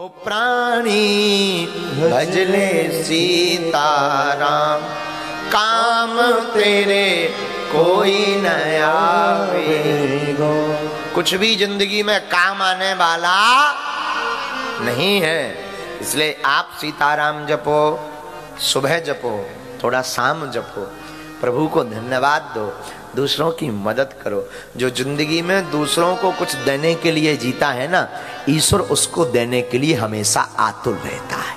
ओ प्राणी भजले सीताराम। काम तेरे कोई न आवे। कुछ भी ज़िंदगी में काम आने वाला नहीं है, इसलिए आप सीताराम जपो, सुबह जपो, थोड़ा शाम जपो। प्रभु को धन्यवाद दो। दूसरों की मदद करो। जो ज़िंदगी में दूसरों को कुछ देने के लिए जीता है ना, ईश्वर उसको देने के लिए हमेशा आतुर रहता है।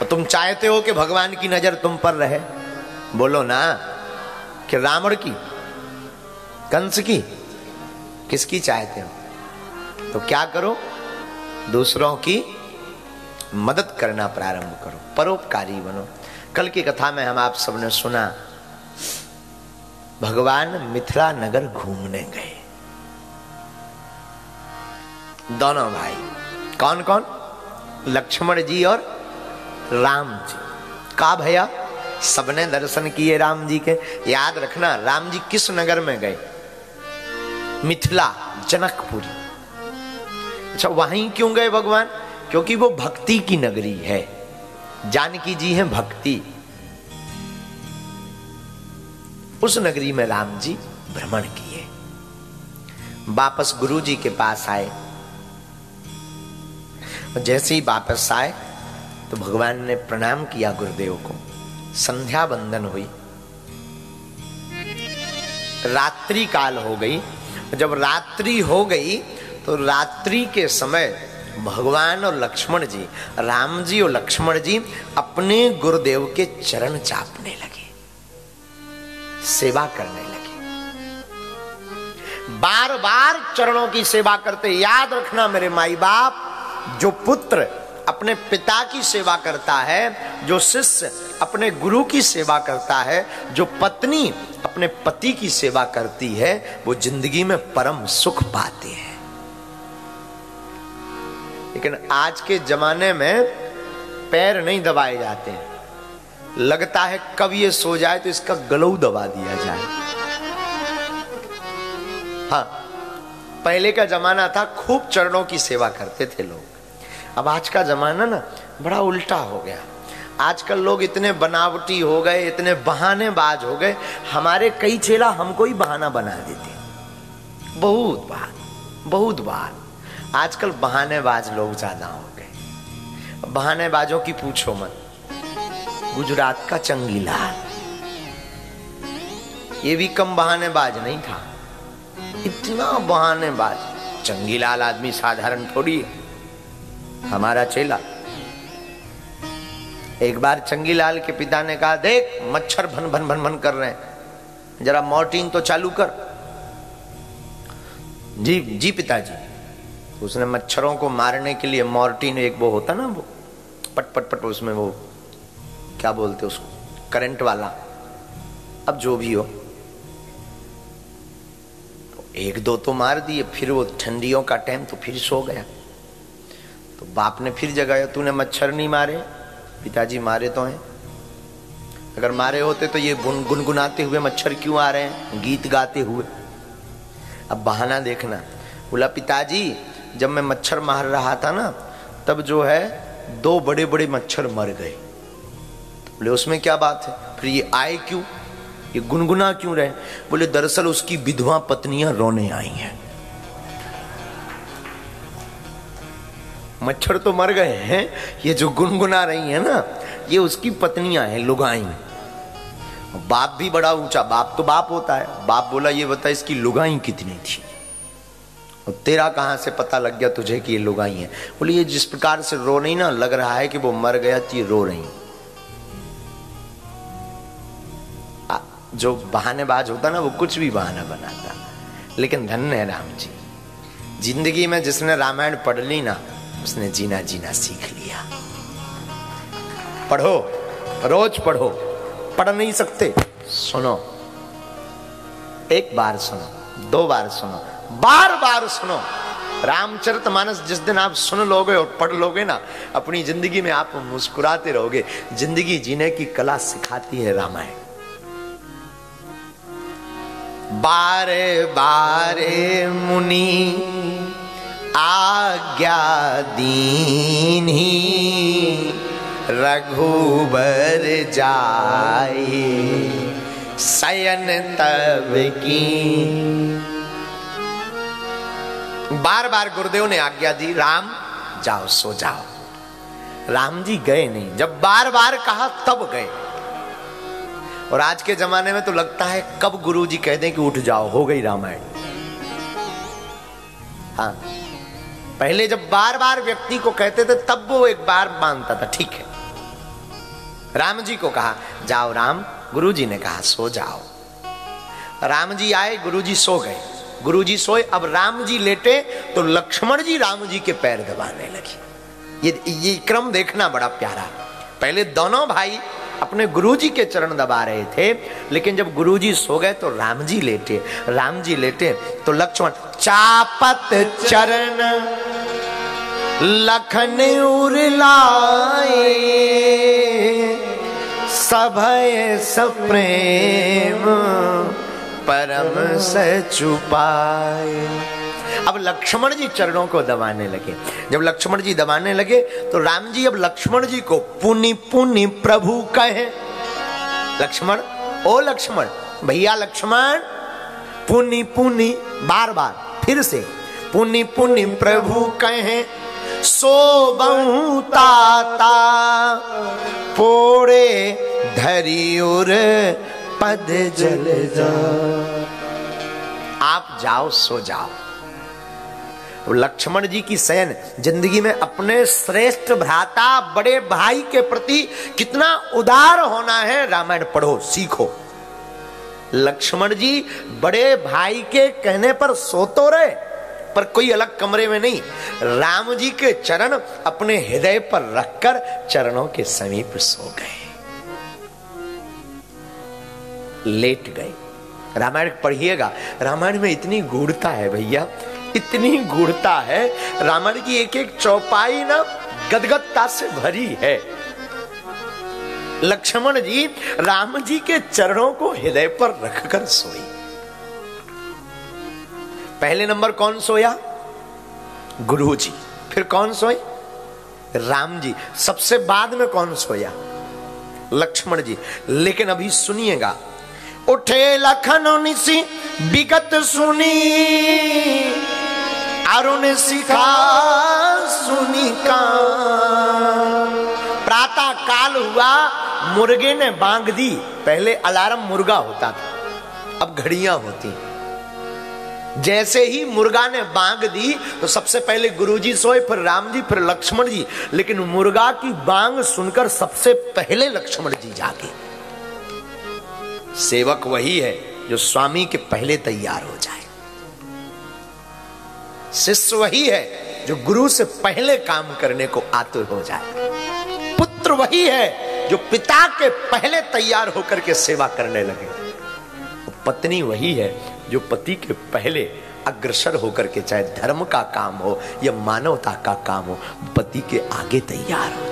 और तुम चाहते हो कि भगवान की नज़र तुम पर रहे? बोलो ना, कि रावण की? कंस की? किसकी चाहते हो? तो क्या करो? दूसरों की मदद करना प्रारंभ करो। परोपकारी बनो। कल की कथा में हम आप सबने सुना भगवान मिथिला नगर घूमने गए। दोनों भाई कौन कौन लक्ष्मण जी और राम जी। का भैया? सबने दर्शन किए राम जी के। याद रखना, राम जी किस नगर में गए? मिथिला, जनकपुरी। अच्छा वहीं क्यों गए भगवान? क्योंकि वो भक्ति की नगरी है। जानकी जी हैं भक्ति। उस नगरी में राम जी भ्रमण किए। वापस गुरु जी के पास आए। जैसे ही वापस आए तो भगवान ने प्रणाम किया गुरुदेव को। संध्या बंदन हुई। रात्रि काल हो गई। जब रात्रि हो गई तो रात्रि के समय भगवान और लक्ष्मण जी, राम जी और लक्ष्मण जी अपने गुरुदेव के चरण चापने लगे। सेवा करने लगे। बार बार चरणों की सेवा करते याद रखना मेरे माई बाप जो पुत्र अपने पिता की सेवा करता है, जो शिष्य अपने गुरु की सेवा करता है, जो पत्नी अपने पति की सेवा करती है, वो ज़िंदगी में परम सुख पाते हैं। लेकिन आज के जमाने में पैर नहीं दबाए जाते। हैं लगता है कब ये सो जाए तो इसका गलऊ दबा दिया जाए। हाँ पहले का जमाना था, खूब चरणों की सेवा करते थे लोग। अब आज का जमाना ना, बड़ा उल्टा हो गया। आजकल लोग इतने बनावटी हो गए, इतने बहानेबाज हो गए, हमारे कई चेला हमको ही बहाना बना देते। बहुत बार बहुत बार। आजकल बहानेबाज लोग ज़्यादा हो गए। बहानेबाजों की पूछो मत। गुजरात का चंगीलाल। ये भी कम बहानेबाज नहीं था। इतना बहानेबाज। चंगीलाल आदमी साधारण थोड़ी है। हमारा चेला। एक बार चंगीलाल के पिता ने कहा, देख, मच्छर भन भन भन भन कर रहे हैं। जरा मोर्टिन तो चालू कर। जी जी पिताजी। उसने मच्छरों को मारने के लिए मोर्टिन एक वो होता ना वो पट पट पट उसमें वो क्या बोलते उसको? करंट वाला। अब जो भी हो। तो एक दो तो मार दिए, फिर वो ठंडियों का टाइम तो फिर सो गया। तो बाप ने फिर जगाया, तूने मच्छर नहीं मारे। पिताजी मारे तो हैं। अगर मारे होते तो ये गुनगुनाते हुए मच्छर क्यों आ रहे हैं? गीत गाते हुए। अब बहाना देखना। बोला, पिताजी, जब मैं मच्छर मार रहा था ना, तब जो है, दो बड़े बड़े मच्छर मर गए। बोले, उसमें क्या बात है? फिर ये आए क्यों? ये गुनगुना क्यों रहे? बोले, दरअसल उसकी विधवा पत्नियाँ रोने आई हैं। मच्छर तो मर गए हैं। ये जो गुनगुना रही है ना, ये उसकी पत्नियाँ हैं, लुगाई। बाप भी बड़ा ऊँचा, बाप तो बाप होता है। बाप बोला, ये बता, इसकी लुगाई कितनी थी? और तेरा कहाँ से पता लग गया तुझे कि ये लुगाई है? बोले, ये जिस प्रकार से रो रही ना, लग रहा है कि वो मर गया तो ये रो रही जो बहानेबाज होता ना, वो कुछ भी बहाना बनाता। लेकिन धन्य है राम जी। ज़िंदगी में जिसने रामायण पढ़ ली ना, उसने जीना जीना सीख लिया। पढ़ो, रोज पढ़ो, पढ़ नहीं सकते, सुनो। एक बार सुनो, दो बार सुनो, बार बार सुनो। रामचरित मानस जिस दिन आप सुन लोगे और पढ़ लोगे ना, अपनी ज़िंदगी में आप मुस्कुराते रहोगे। ज़िंदगी जीने की कला सिखाती है रामायण। बारे बारे मुनि आज्ञा दीनी रघुबर जाए सयन तब की। बार बार गुरुदेव ने आज्ञा दी, राम, जाओ, सो जाओ। राम जी गए नहीं। जब बार बार कहा, तब गए। और आज के जमाने में तो लगता है कब गुरु जी कह दें कि उठ जाओ, हो गई रामायण। हाँ पहले जब बार बार व्यक्ति को कहते थे, तब वो एक बार मानता था, ठीक है। राम जी को कहा, जाओ राम गुरु जी ने कहा, सो जाओ। राम जी आए गुरु जी सो गए। गुरु जी सोए, अब राम जी लेटे तो लक्ष्मण जी राम जी के पैर दबाने लगे। ये ये क्रम देखना बड़ा प्यारा। पहले दोनों भाई अपने गुरुजी के चरण दबा रहे थे। लेकिन जब गुरुजी सो गए तो राम जी लेटे। राम जी लेटे तो लक्ष्मण, चापत चरण लखन उरलाए सभय सप्रेम परम से छुपाए। अब लक्ष्मण जी चरणों को दबाने लगे। जब लक्ष्मण जी दबाने लगे तो राम जी अब लक्ष्मण जी को पुनि पुनि प्रभु कहे। लक्ष्मण, ओ लक्ष्मण, भैया लक्ष्मण, पुनि पुनि बार बार, फिर से, पुनि पुनि प्रभु कहे। सो बहुताता पोड़े धरियुर पद जल जा। आप जाओ, सो जाओ। लक्ष्मण जी की सैन ज़िंदगी में अपने श्रेष्ठ भ्राता, बड़े भाई के प्रति कितना उदार होना है, रामायण पढ़ो, सीखो। लक्ष्मण जी बड़े भाई के कहने पर सो तो रहे, पर कोई अलग कमरे में नहीं। राम जी के चरण अपने हृदय पर रखकर चरणों के समीप सो गए। लेट गए। रामायण पढ़िएगा। रामायण में इतनी गूढ़ता है भैया। इतनी गुड़ता है। रामायण की एक एक चौपाई ना गदगदता से भरी है। लक्ष्मण जी, राम जी के चरणों को हृदय पर रखकर सोई। पहले नंबर कौन सोया? गुरु जी फिर कौन सोए राम जी। सबसे बाद में कौन सोया? लक्ष्मण जी। लेकिन अभी सुनिएगा। उठे लखन निशी विगत सुनी। अरुण सिखा सुनिका। प्रातः काल हुआ, मुर्गे ने बांग दी। पहले अलार्म मुर्गा होता था, अब घड़ियाँ होती जैसे ही मुर्गा ने बांग दी तो सबसे पहले गुरुजी सोए, फिर राम जी फिर लक्ष्मण जी। लेकिन मुर्गा की बांग सुनकर सबसे पहले लक्ष्मण जी जागे। सेवक वही है जो स्वामी के पहले तैयार हो जाए। शिष्य वही है जो गुरु से पहले काम करने को आतुर हो जाए। पुत्र वही है जो पिता के पहले तैयार होकर के सेवा करने लगे। पत्नी वही है जो पति के पहले अग्रसर होकर के चाहे धर्म का काम हो या मानवता का काम हो, पति के आगे तैयार हो।